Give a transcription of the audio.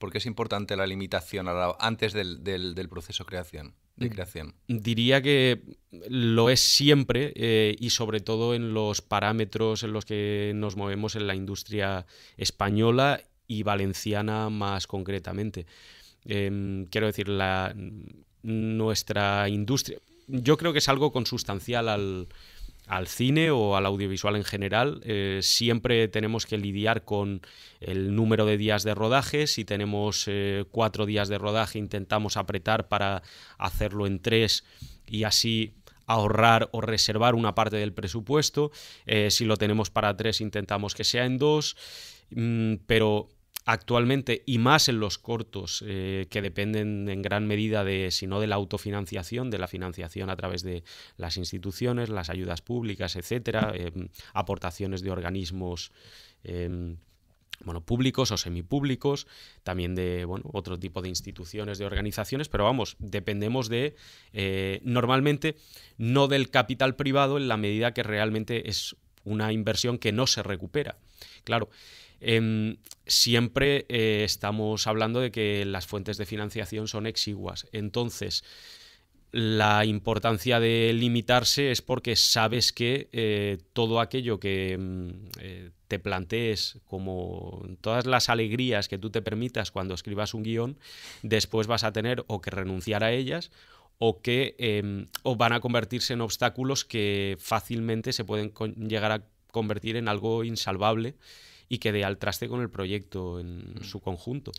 ¿Por qué es importante la limitación antes del, proceso creación, de mm, creación? Diría que lo es siempre eh, y sobre todo en los parámetros en los que nos movemos en la industria española y valenciana más concretamente. Em, quiero decir, la, nuestra industria, yo creo que es algo consustancial al, al cine o al audiovisual en general. Eh, siempre tenemos que lidiar con el número de días de rodaje. Si tenemos eh, cuatro días de rodaje, intentamos apretar para hacerlo en tres y así ahorrar o reservar una parte del presupuesto. Eh, si lo tenemos para tres, intentamos que sea en dos. Mm, pero actualmente y más en los cortos eh, que dependen en gran medida de si no de la autofinanciación de la financiación a través de las instituciones las ayudas públicas etcétera em, aportaciones de organismos em, bueno, públicos o semipúblicos, también de bueno, otro tipo de instituciones, de organizaciones, pero vamos, dependemos de, eh, normalmente, no del capital privado en la medida que realmente es una inversión que no se recupera. Claro, Em, siempre eh, estamos hablando de que las fuentes de financiación son exiguas. Entonces, la importancia de limitarse es porque sabes que eh, todo aquello que mm, eh, te plantees como todas las alegrías que tú te permitas cuando escribas un guion, después vas a tener o que renunciar a ellas o que em, o van a convertirse en obstáculos que fácilmente se pueden llegar a convertir en algo insalvable y que dé al traste con el proyecto en mm. su conjunto.